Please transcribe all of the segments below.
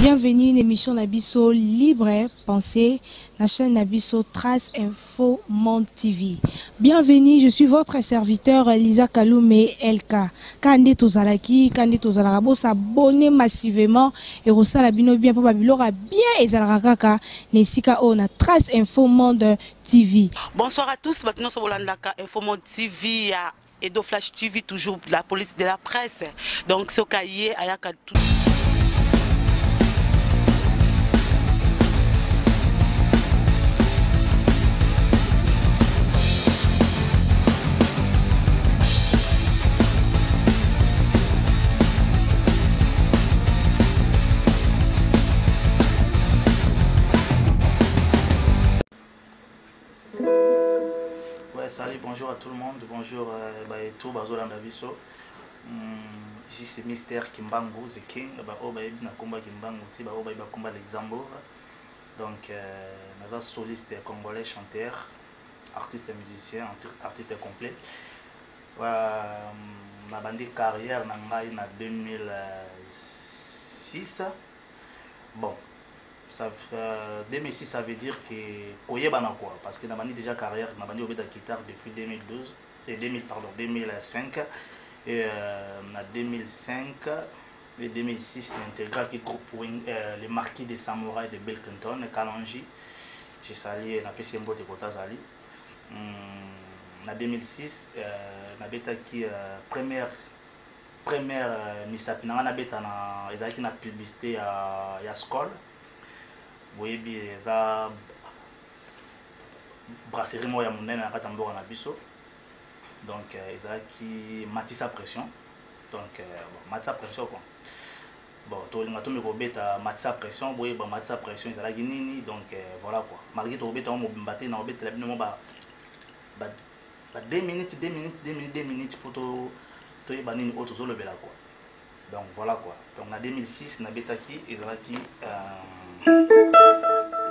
Bienvenue na émission na biso Libre Pensée na chaîne na biso Trace Info Monde TV. Bienvenue, je suis votre serviteur Lisa Kalume LK. Kande tozalaki, kande tozalaka bo s'abonner massivement et kosala bino bien po ba biloko bien ezalaka kaka na esika oyo na Trace Info Monde TV. Bonsoir à tous, bato nyonso bolandaka Info Monde TV ya Edo Flash TV, toujours la police de la presse. Donc soka ye ayaka tout. c'est Mister Kimbangu the king baoyo bayebi na komba Kimbangu te baoyo bayebi bakomba Luxembourg donc euh, naza soliste congolais chanteur artiste musicien artiste complet euh, nabandi carrière na ngai na 2006 bon ça, euh, 2006 ça veut dire que koyebana quoi parce que nabandi déjà carrière nabandi kobeta guitare depuis 2012 et 2000 pardon 2005 et euh, na 2005 et 2006 naintegraki groupe Wing, euh, les marquis des samouraïs de bill clinton kalanji Je salie na pesi mbote kota zali. Hmm, na 2006 euh, na betaki euh, première première euh, misapi na nga na beta na ezalaki na publicité ya ya Skol. Boyebi eza brasserie moko ya monene na kati ya mboka na biso. Donc euh, ezalaki matisa pression. Donc euh, bon, matisa pression quoi. Bon, tolinga tomi kobeta matisa pression, boyeba matisa pression ezalaki nini, donc euh, voilà quoi. Malgré tokobeta yango mobimba te, nakobetela bino mwa ba, ba, ba 2 minutes, 2 minutes, 2 minutes, 2 minutes mpo to, toyeba nini oyo tozolobela quoi. Donc voilà quoi. Donc na 2006, nabetaki, ezalaki, euh,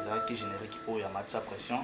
ezalaki générique oyo ya matisa pression.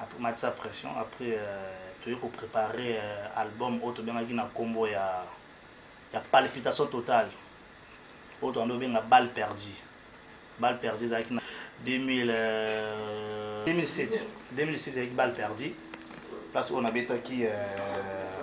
Après matisa pression après toye ko préparer album oyo tobengaki na kombo ya ya palpitation totale oyo tokando obenga balle perdue balle perdue ezalaki na 2000 2007 2007 ezalaki balle perdue place oyo nabetaki euh,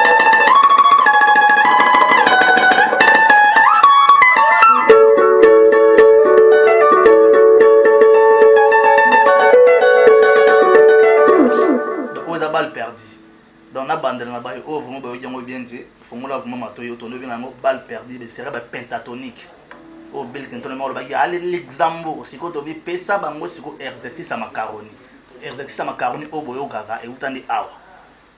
bandela na baye oyo vraiment bayoki yango bien te fongola vraiment mato yo tonobi na yango balle perdu de sera bapentatonique oyo bill clinton ma olobaki ale luxembourg sikoyo tobi pesa bango sikoyo exercice ya macaroni exercice ya macaroni oyo boyokaka euta nde awa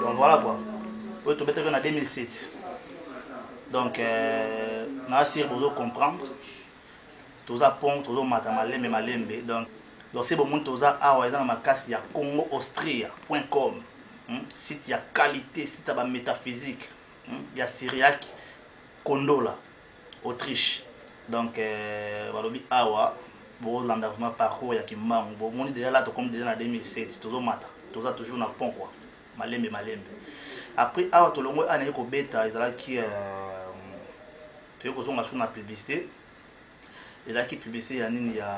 Donc voilà quoi. Oyo tobetaki yo na 2007. Donc euh, na sir bozo comprendre. Toza pont, tozo mata malembe malembe. Donc donc c'est bon monde toza awa eza na makasi ya Congo Austria point com. Hmm? Site ya qualité, site ya ba métaphysique, hmm? ya Syriaque, Kondola. Autriche donc euh, balobi awa bolanda vraiment parcours ya kimbangu bomoni deja la tokomi deja na 2007 tozomata toza toujours na pont kua malembe malembe après awa tolongwe awa naye kobeta ezalaki euh, toye kozonga su na publicité ezalaki publicité ya nini ya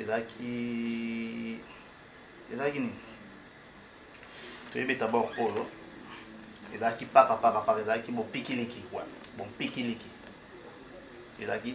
ezalaki ezalaki nini toyebeta bor oyo ezalaki paka paka paka ezalaki bopikiliki wa bompikiliki ezalaki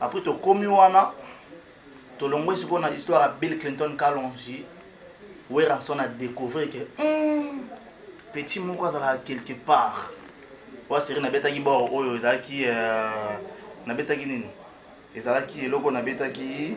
Après tokomi wana tolongwe sikoyo na histoire ya Bill Clinton Kalonji Werrason a découvrir que hmm, petit moko azalaka quelque part oya série nabetaki bor oyo ezalaki euh, nabetaki nini ezalaki eloko nabetaki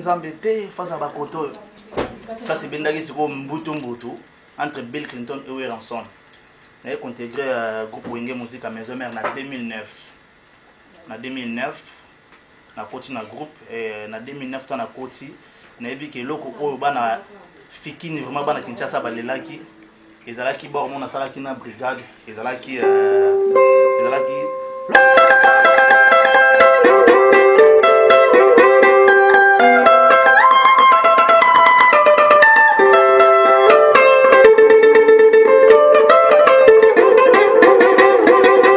nzambe te face na bakoto oyo kasi ebendaki sikoyo mbutu mbutu entre bill clinton et weranson naye cointegre euh, groupe wenge musica maison mare na 2009 Na 2009 na koti na groupe eh, na 2009 ta na koti nayebi ke eloko oyo bana fikini vraiment bana Kinshasa balelaki ezalaki bor mona asalaki na brigade ezalaki euh, ezalaki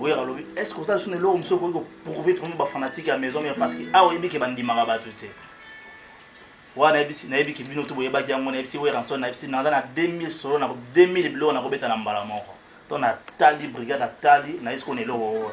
oyo alobi est ce que oza lisusu na eloko mosusu okoki koprouve tokomi bafanatike ya maison mare parce que awa oyebi ke bandimaka bato te wana nayebisi nayebiki bino to boyebaki yango nayebisi weranson nayebisi naza na 2000 solo na 2000 biloko nakobeta na mbala moko to natali brigade atali nayesi kona eloko oyo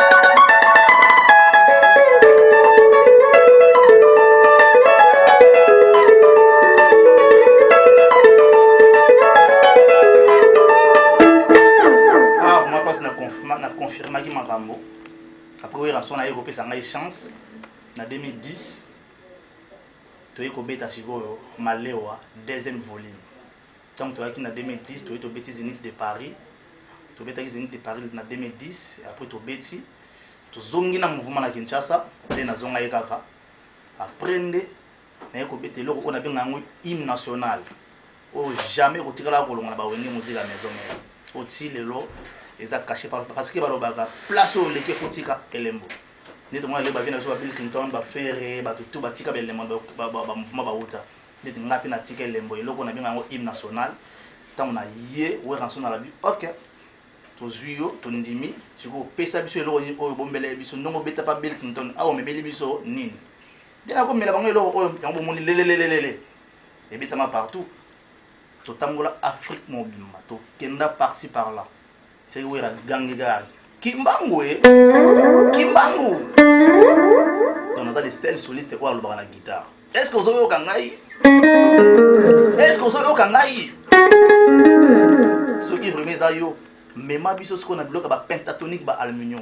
kopesa ngai chance na 2010 toyei kobeta sikoyo malewa deuxième volume ntango toyaki na 2010 toye tobeti zenith de paris tobetaki zenith de paris na 2010 après tobeti tozongi na mouvement na kinshasa nde nazonga ye kaka après nde naye kobeta eloko oyo nabenga yango hymne national oyo jamais ekotikalaka kolonga na bawenge mozika maison mare oyo ti lelo eza caché parce que balobaka place oyo oleki ekotika elembo nde tomona lelo bavie na biso babill clinton bafere bato tu batika baelembo bamouvement bauta neti nga pe natika elembo eloko na benga yango hymne national ntango na ye weranson alabi ok tozwi yo tondimi sikoyo opesa biso eloko nini oyo bombela ye biso ndongo obeta pa bill clinton awa omemeli biso nini nde nakomela bango eloko oyo yango bomoni lelelelelele ebetama partout totambola afrique mobimba tokenda parci par là Sey wera gangi gangi. Kimbangu e. Kimbangu. Donc naza le seul soliste oyo alobaka na guitare. Est-ce que ozoyoka ngai? Est-ce que ozoyoka ngai? Soki vraiment eza yo, mema biso sikoyo na biloko ya ba pentatonique ba aluminium.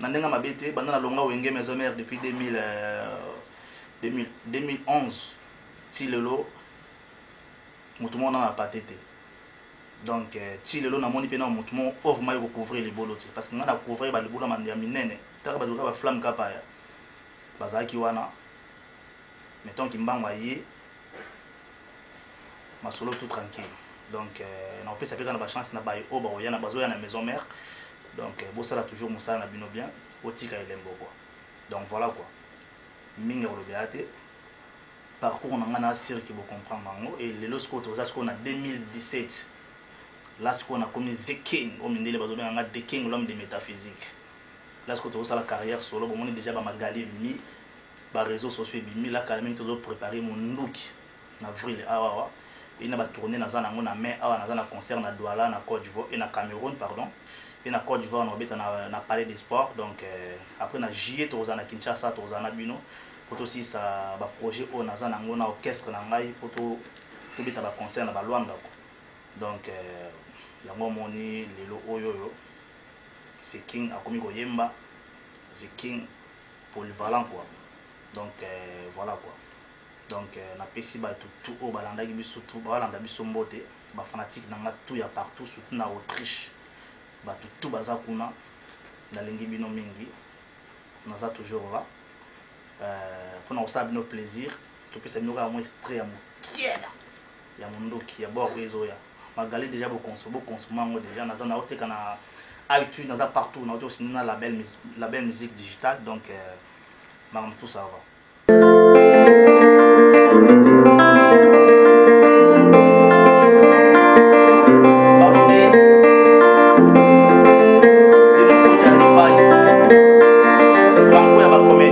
na ndenge ya mabe te banda na longa wenge maison mère depuis 2000, euh, 2000, 2011 ti lelo motu moko nanga pate te donc euh, ti lelo namoni mpe na motu moko ove mai kocouvrir libolo te parce que ngai nacouvrir balibolo ya minene kaka bato kaka baflamme kapaya bazalaki wana meton kimbangu aye masolo tout tranquille donc euh, nakopesa mpe kaka na bachance na baye oyo bakoya na bazoya na maison mère donc euh, bosala toujours mosala na bino bien botika elembo kua donc voilà kua mingi ya kolobela te parcours na ngai na asirki bocomprendre yango e lelo sikoyo toza sikoyo na 2017 la sikoyo nakomi zeking oyo mindele bazobenga ngai deking l'homme de métaphysique la sikoyo tozosala carrière solo bomoni déjà bamagali mi ba réseaux sociaux ebimi la kala mingi tozo préparer munduki na avril awa awa et na ba tourner naza na yango na mai awa naza na concert na Douala na Cote d'Ivoire et na Cameroun pardon et na Cote d'Ivoire na obeta na, na Palais des Sports donc euh, après na juillet tokozala na Kinshasa tokozala na bino po tosilisa ba projet oyo naza na yango na orchestre na ngai po to tobeta ba concert na ba Luanda ko donc euh, yango omoni lelo oyo oyo Seking akomi koyemba Seking polyvalent quoi donc euh, voilà quoi donc euh, napesi bato tout oyo balandaki biso tout balanda biso mbote bafanatique na nga tout ya partout surtout na autriche bato tout baza kuna nalingi bino mingi naza toujours là euh, mpo na kosala bino plaisir topesa bino kaka mwa extrait ya mokie ya mondoki ya boko ezoya magali déjà bokonsoma bokonsoma yango déjà naza naoteka na iTunes naza partout nauti osini na label, label musique digitale donc euh, makambo tout ça va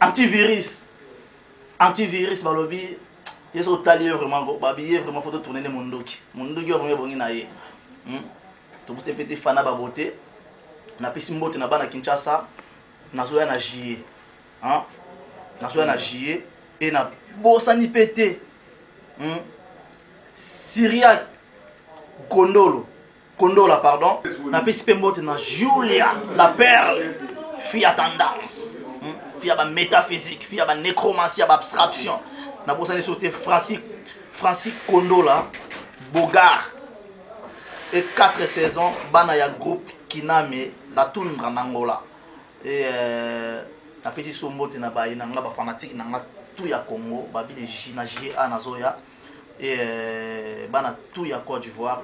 antivirus antivirus balobi ye soki otali ye vraiment babiye vraiment fo totourne nde mondoki mondoki oyo vraiment ebongi na ye hmm? tobuse mpe te fana babote napesi mbote na bana kinshasa nazoya na juillet nazoya na juillet e nabosani mpe te hmm? syriac kondolo kondola pardon napesi mpe mbote na julia la perle fille ya tendance hmm? fille ya bamétaphysique fille ya banecromancie ya baabstraction nabosani so te francis francis kondola bogar e 4 saison bana ya groupe kiname na tundra na ngola e euh, napesi so mbote na baye na nga bafanatike na nga tout ya congo babile na ga nazoya et euh, bana tout ya Côte d'Ivoire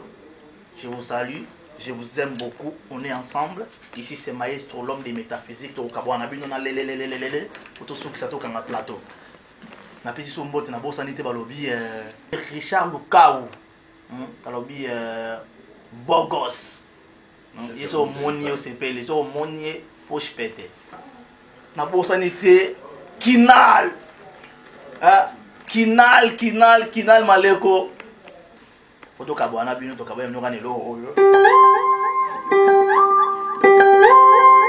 je vous salue je vous aime beaucoup on est ensemble ici c'est maestro l'homme des métaphysiques tokabwana bino na lelelelelele po tosukisa tokanga plateau napesi so mbote nabosani te balobi euh, richard lukau hmm, balobi euh, bogos hmm, ye so omoni ye osepeli so omoni ye poche pete nabosani te kinal eh, kinal kinal kinal maleko po tokabwana bino tokabwana bino kana eloko oyo